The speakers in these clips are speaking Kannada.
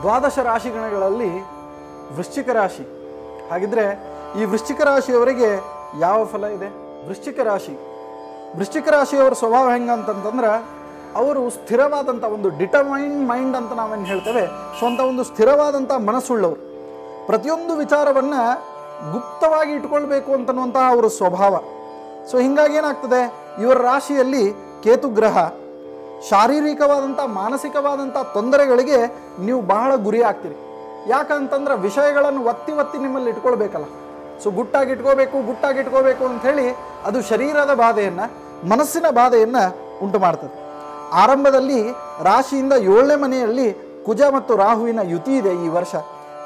ದ್ವಾದಶ ರಾಶಿಗಣಗಳಲ್ಲಿ ವೃಶ್ಚಿಕ ರಾಶಿ. ಹಾಗಿದ್ರೆ ಈ ವೃಶ್ಚಿಕ ರಾಶಿಯವರಿಗೆ ಯಾವ ಫಲ ಇದೆ? ವೃಶ್ಚಿಕ ರಾಶಿ. ವೃಶ್ಚಿಕ ರಾಶಿಯವರ ಸ್ವಭಾವ ಹೆಂಗಂತಂತಂದ್ರೆ ಅವರು ಸ್ಥಿರವಾದಂಥ ಒಂದು ಡಿಟರ್ಮೈನ್ ಮೈಂಡ್ ಅಂತ ನಾವೇನು ಹೇಳ್ತೇವೆ? ಸೊ ಅಂತ ಒಂದು ಸ್ಥಿರವಾದಂಥ ಮನಸ್ಸುಳ್ಳವರು. ಪ್ರತಿಯೊಂದು ವಿಚಾರವನ್ನು ಗುಪ್ತವಾಗಿ ಇಟ್ಕೊಳ್ಬೇಕು ಅಂತನ್ನುವಂಥ ಅವರ ಸ್ವಭಾವ. ಸೊ ಹಿಂಗಾಗಿ ಏನಾಗ್ತದೆ? ಇವರ ರಾಶಿಯಲ್ಲಿ ಕೇತು ಗ್ರಹ. ಶಾರೀರಿಕವಾದಂಥ, ಮಾನಸಿಕವಾದಂಥ ತೊಂದರೆಗಳಿಗೆ ನೀವು ಬಹಳ ಗುರಿ ಆಗ್ತೀರಿ. ಯಾಕಂತಂದ್ರೆ ವಿಷಯಗಳನ್ನು ಒತ್ತಿ ಒತ್ತಿ ನಿಮ್ಮಲ್ಲಿ ಇಟ್ಕೊಳ್ಬೇಕಲ್ಲ. ಸೊ, ಗುಟ್ಟಾಗಿ ಇಟ್ಕೋಬೇಕು ಗುಟ್ಟಾಗಿ ಇಟ್ಕೋಬೇಕು ಅಂಥೇಳಿ ಅದು ಶರೀರದ ಬಾಧೆಯನ್ನು, ಮನಸ್ಸಿನ ಬಾಧೆಯನ್ನು ಉಂಟು ಮಾಡ್ತದೆ. ಆರಂಭದಲ್ಲಿ ರಾಶಿಯಿಂದ ಏಳನೇ ಮನೆಯಲ್ಲಿ ಕುಜ ಮತ್ತು ರಾಹುವಿನ ಯುತಿ ಇದೆ ಈ ವರ್ಷ.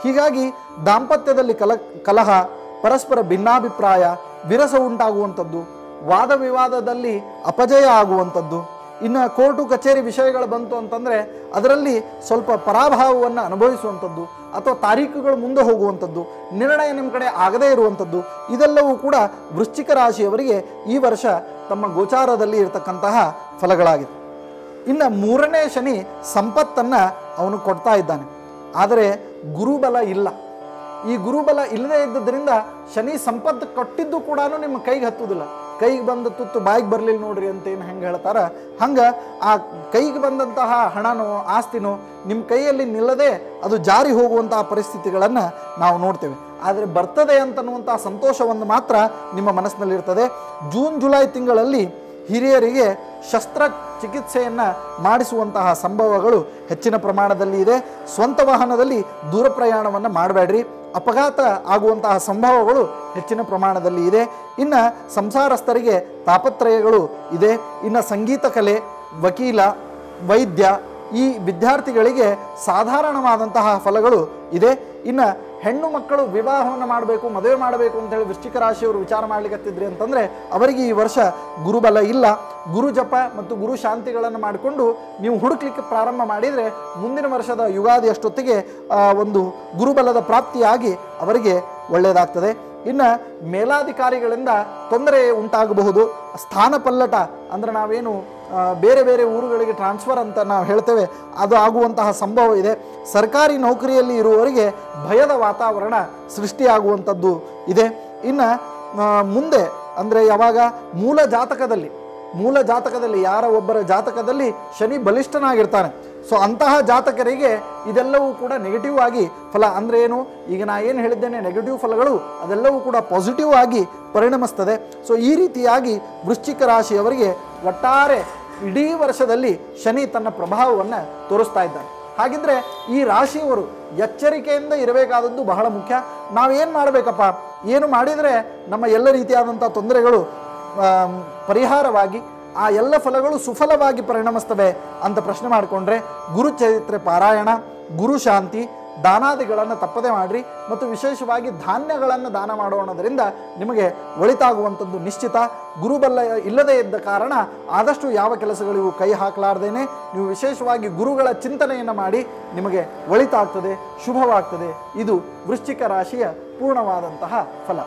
ಹೀಗಾಗಿ ದಾಂಪತ್ಯದಲ್ಲಿ ಕಲ, ಕಲಹ, ಪರಸ್ಪರ ಭಿನ್ನಾಭಿಪ್ರಾಯ, ವಿರಸ ಉಂಟಾಗುವಂಥದ್ದು, ವಾದ ವಿವಾದದಲ್ಲಿ ಅಪಜಯ ಆಗುವಂಥದ್ದು ಇನ್ನು ಕೋರ್ಟು ಕಚೇರಿ ವಿಷಯಗಳು ಬಂತು ಅಂತಂದರೆ ಅದರಲ್ಲಿ ಸ್ವಲ್ಪ ಪರಾಭಾವವನ್ನು ಅನುಭವಿಸುವಂಥದ್ದು ಅಥವಾ ತಾರೀಖುಗಳು ಮುಂದೆ ಹೋಗುವಂಥದ್ದು, ನಿರ್ಣಯ ನಿಮ್ಮ ಕಡೆ ಆಗದೇ ಇರುವಂಥದ್ದು, ಇದೆಲ್ಲವೂ ಕೂಡ ವೃಶ್ಚಿಕ ರಾಶಿಯವರಿಗೆ ಈ ವರ್ಷ ತಮ್ಮ ಗೋಚಾರದಲ್ಲಿ ಇರತಕ್ಕಂತಹ ಫಲಗಳಾಗಿದೆ ಇನ್ನು ಮೂರನೇ ಶನಿ ಸಂಪತ್ತನ್ನು ಅವನು ಕೊಡ್ತಾ ಇದ್ದಾನೆ. ಆದರೆ ಗುರುಬಲ ಇಲ್ಲ. ಈ ಗುರುಬಲ ಇಲ್ಲದೇ ಇದ್ದದ್ರಿಂದ ಶನಿ ಸಂಪತ್ತು ಕೊಟ್ಟಿದ್ದು ಕೂಡ ನಿಮ್ಮ ಕೈಗೆ ಹತ್ತುವುದಿಲ್ಲ. ಕೈಗೆ ಬಂದ ತುತ್ತು ಬಾಯಿಗೆ ಬರಲಿಲ್ಲ ನೋಡ್ರಿ ಅಂತ ಏನು ಹೆಂಗೆ ಹೇಳ್ತಾರ? ಹಂಗೆ ಆ ಕೈಗೆ ಬಂದಂತಹ ಹಣನೋ, ಆಸ್ತಿನೋ ನಿಮ್ಮ ಕೈಯಲ್ಲಿ ನಿಲ್ಲದೆ ಅದು ಜಾರಿ ಹೋಗುವಂತಹ ಪರಿಸ್ಥಿತಿಗಳನ್ನು ನಾವು ನೋಡ್ತೇವೆ. ಆದರೆ ಬರ್ತದೆ ಅಂತನ್ನುವಂಥ ಸಂತೋಷವನ್ನು ಮಾತ್ರ ನಿಮ್ಮ ಮನಸ್ಸಿನಲ್ಲಿರ್ತದೆ. ಜೂನ್, ಜುಲೈ ತಿಂಗಳಲ್ಲಿ ಹಿರಿಯರಿಗೆ ಶಸ್ತ್ರ ಚಿಕಿತ್ಸೆಯನ್ನು ಮಾಡಿಸುವಂತಹ ಸಂಭವಗಳು ಹೆಚ್ಚಿನ ಪ್ರಮಾಣದಲ್ಲಿ ಇದೆ. ಸ್ವಂತ ವಾಹನದಲ್ಲಿ ದೂರ ಪ್ರಯಾಣವನ್ನು ಮಾಡಬೇಡ್ರಿ. ಅಪಘಾತ ಆಗುವಂತಹ ಸಂಭವಗಳು ಹೆಚ್ಚಿನ ಪ್ರಮಾಣದಲ್ಲಿ ಇದೆ. ಇನ್ನು ಸಂಸಾರಸ್ಥರಿಗೆ ತಾಪತ್ರಯಗಳು ಇದೆ. ಇನ್ನು ಸಂಗೀತ ಕಲೆ, ವಕೀಲ, ವೈದ್ಯ ಈ ವಿದ್ಯಾರ್ಥಿಗಳಿಗೆ ಸಾಧಾರಣವಾದಂತಹ ಫಲಗಳು ಇದೆ. ಇನ್ನು ಹೆಣ್ಣು ಮಕ್ಕಳು ವಿವಾಹವನ್ನು ಮಾಡಬೇಕು, ಮದುವೆ ಮಾಡಬೇಕು ಅಂತೇಳಿ ವೃಶ್ಚಿಕ ರಾಶಿಯವರು ವಿಚಾರ ಮಾಡ್ಲಿಕ್ಕತ್ತಿದ್ರಿ ಅಂತಂದರೆ, ಅವರಿಗೆ ಈ ವರ್ಷ ಗುರುಬಲ ಇಲ್ಲ. ಗುರು ಜಪ ಮತ್ತು ಗುರು ಶಾಂತಿಗಳನ್ನು ಮಾಡಿಕೊಂಡು ನೀವು ಹುಡುಕ್ಲಿಕ್ಕೆ ಪ್ರಾರಂಭ ಮಾಡಿದರೆ, ಮುಂದಿನ ವರ್ಷದ ಯುಗಾದಿ ಅಷ್ಟೊತ್ತಿಗೆ ಒಂದು ಗುರುಬಲದ ಪ್ರಾಪ್ತಿಯಾಗಿ ಅವರಿಗೆ ಒಳ್ಳೆಯದಾಗ್ತದೆ ಇನ್ನು ಮೇಲಾಧಿಕಾರಿಗಳಿಂದ ತೊಂದರೆ ಉಂಟಾಗಬಹುದು. ಸ್ಥಾನ ಪಲ್ಲಟ ಅಂದರೆ ನಾವೇನು ಬೇರೆ ಬೇರೆ ಊರುಗಳಿಗೆ ಟ್ರಾನ್ಸ್ಫರ್ ಅಂತ ನಾವು ಹೇಳ್ತೇವೆ, ಅದು ಆಗುವಂತಹ ಸಂಭವ ಇದೆ. ಸರ್ಕಾರಿ ನೌಕರಿಯಲ್ಲಿ ಇರುವವರಿಗೆ ಭಯದ ವಾತಾವರಣ ಸೃಷ್ಟಿಯಾಗುವಂಥದ್ದು ಇದೆ. ಇನ್ನು ಮುಂದೆ ಅಂದರೆ ಯಾವಾಗ ಮೂಲ ಜಾತಕದಲ್ಲಿ ಮೂಲ ಜಾತಕದಲ್ಲಿ ಯಾರ ಒಬ್ಬರ ಜಾತಕದಲ್ಲಿ ಶನಿ ಬಲಿಷ್ಠನಾಗಿರ್ತಾನೆ. ಸೊ ಅಂತಹ ಜಾತಕರಿಗೆ ಇದೆಲ್ಲವೂ ಕೂಡ ನೆಗೆಟಿವ್ ಆಗಿ ಫಲ ಅಂದರೆ ಏನು? ಈಗ ನಾ ಏನು ಹೇಳಿದ್ದೇನೆ ನೆಗೆಟಿವ್ ಫಲಗಳು ಅದೆಲ್ಲವೂ ಕೂಡ ಪಾಸಿಟಿವ್ ಆಗಿ ಪರಿಣಮಿಸ್ತದೆ. ಸೊ ಈ ರೀತಿಯಾಗಿ ವೃಶ್ಚಿಕ ರಾಶಿಯವರಿಗೆ ಒಟ್ಟಾರೆ ಇಡೀ ವರ್ಷದಲ್ಲಿ ಶನಿ ತನ್ನ ಪ್ರಭಾವವನ್ನು ತೋರಿಸ್ತಾ ಇದ್ದಾನೆ. ಹಾಗಿದ್ರೆ ಈ ರಾಶಿಯವರು ಎಚ್ಚರಿಕೆಯಿಂದ ಇರಬೇಕಾದದ್ದು ಬಹಳ ಮುಖ್ಯ. ನಾವೇನು ಮಾಡಬೇಕಪ್ಪ? ಏನು ಮಾಡಿದರೆ ನಮ್ಮ ಎಲ್ಲ ರೀತಿಯಾದಂಥ ತೊಂದರೆಗಳು ಪರಿಹಾರವಾಗಿ ಆ ಎಲ್ಲ ಫಲಗಳು ಸುಫಲವಾಗಿ ಪರಿಣಮಿಸ್ತವೆ ಅಂತ ಪ್ರಶ್ನೆ ಮಾಡಿಕೊಂಡ್ರೆ ಗುರು ಚರಿತ್ರೆ ಪಾರಾಯಣ, ಗುರು ಶಾಂತಿ, ದಾನಾದಿಗಳನ್ನು ತಪ್ಪದೆ ಮಾಡಿರಿ ಮತ್ತು ವಿಶೇಷವಾಗಿ ಧಾನ್ಯಗಳನ್ನು ದಾನ ಮಾಡೋಣದರಿಂದ ನಿಮಗೆ ಒಳಿತಾಗುವಂಥದ್ದು ನಿಶ್ಚಿತ. ಗುರುಬಲ್ಲ ಇಲ್ಲದೇ ಇದ್ದ ಕಾರಣ ಆದಷ್ಟು ಯಾವ ಕೆಲಸಗಳಿಗೂ ಕೈ ಹಾಕಲಾರ್ದೇನೆ. ನೀವು ವಿಶೇಷವಾಗಿ ಗುರುಗಳ ಚಿಂತನೆಯನ್ನು ಮಾಡಿ ನಿಮಗೆ ಒಳಿತಾಗ್ತದೆ, ಶುಭವಾಗ್ತದೆ. ಇದು ವೃಶ್ಚಿಕ ರಾಶಿಯ ಪೂರ್ಣವಾದಂತಹ ಫಲ.